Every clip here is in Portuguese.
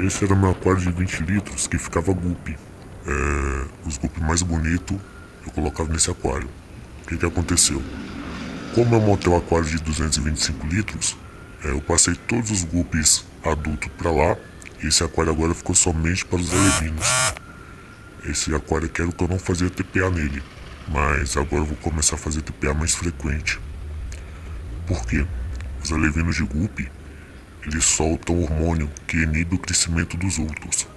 Esse era meu aquário de 20 litros que ficava guppy. É, os guppy mais bonitos eu colocava nesse aquário. O que, que aconteceu? Como eu montei o aquário de 225 litros, é, eu passei todos os guppies adultos para lá e esse aquário agora ficou somente para os alevinos. Esse aquário aqui era que eu não fazia TPA nele, mas agora eu vou começar a fazer TPA mais frequente. Por quê? Os alevinos de guppy eles soltam hormônio que inibe o crescimento dos outros.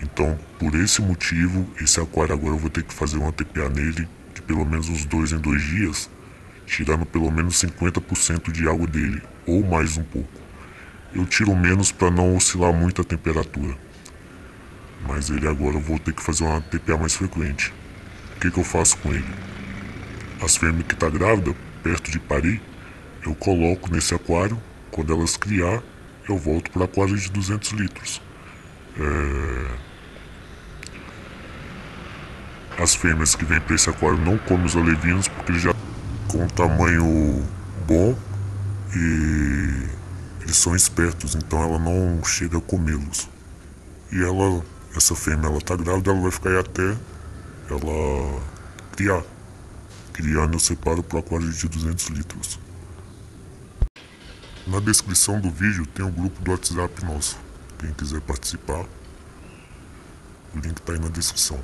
Então, por esse motivo, esse aquário agora eu vou ter que fazer uma TPA nele de pelo menos uns dois em dois dias, tirando pelo menos 50% de água dele, ou mais um pouco. Eu tiro menos para não oscilar muito a temperatura. Mas ele agora eu vou ter que fazer uma TPA mais frequente. O que, que eu faço com ele? As fêmeas que está grávida, perto de parir, eu coloco nesse aquário. Quando elas criar, eu volto para aquário de 200 litros. É... As fêmeas que vêm para esse aquário não comem os alevinos porque eles já com um tamanho bom e eles são espertos, então ela não chega a comê-los. E ela, essa fêmea, ela tá grávida, ela vai ficar aí até ela criar. Criando eu separo para aquário de 200 litros. Na descrição do vídeo tem o um grupo do WhatsApp nosso. Quem quiser participar, o link está aí na descrição.